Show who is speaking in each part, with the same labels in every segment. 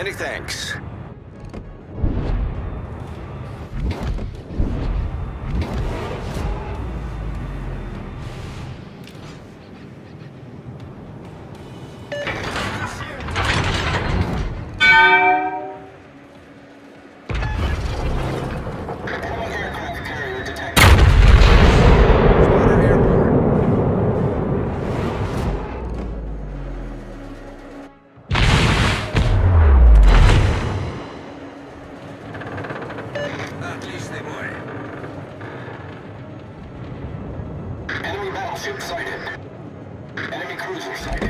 Speaker 1: Many thanks.
Speaker 2: Battleship sighted. Enemy cruiser sighted.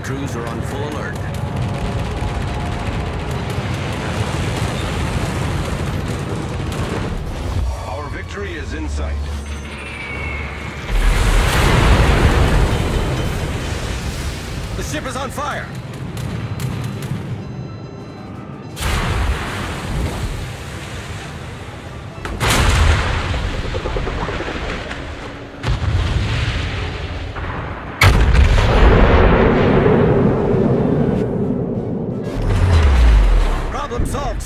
Speaker 1: gun crews are on full alert.
Speaker 3: Our victory is in sight.
Speaker 1: The ship is on fire!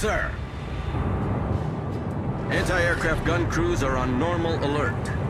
Speaker 1: Sir. Anti-aircraft gun crews are on normal alert.